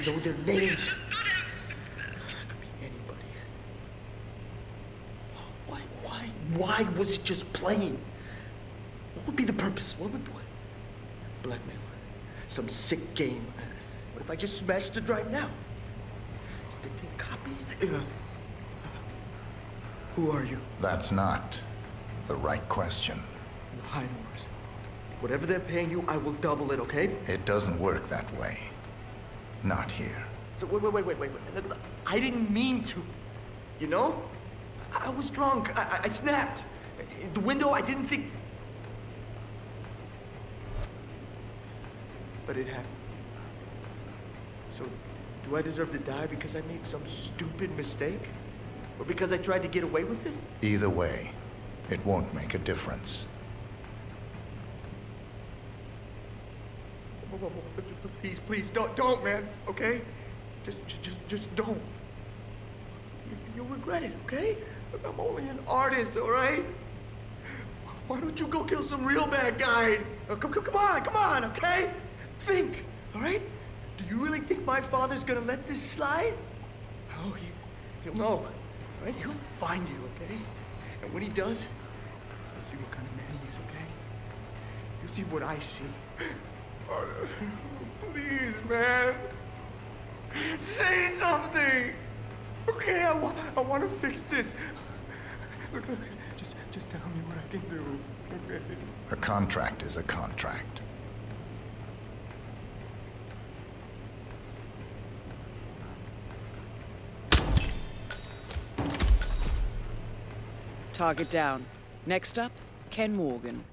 know their names. It could be anybody. Why, why, why was it just playing? What would be the purpose? What would, what? Blackmail. Some sick game. What if I just smashed the drive now? Did they take copies? Uh, who are you? That's not the right question. The Highmoors. Whatever they're paying you, I will double it, okay? It doesn't work that way. Not here. So wait, wait, wait, wait, wait. Look, look, I didn't mean to. You know? I, I was drunk. I, I, I snapped. The window, I didn't think. But it happened. So, do I deserve to die because I made some stupid mistake? Or because I tried to get away with it? Either way, it won't make a difference. Please, please, don't, don't, man. Okay? Just, just, just, don't. You, you'll regret it, okay? I'm only an artist, all right? Why don't you go kill some real bad guys? Come, come, come on, come on, okay? Think, all right? Do you really think my father's gonna let this slide? Oh, he, he'll know, all right? He'll find you, okay? And when he does, you'll see what kind of man he is, okay? You'll see what I see. Oh, please, man. Say something. Okay, I, wa- I want to fix this. Look, look, just, just tell me what I can do. Okay. A contract is a contract. Target down. Next up, Ken Morgan.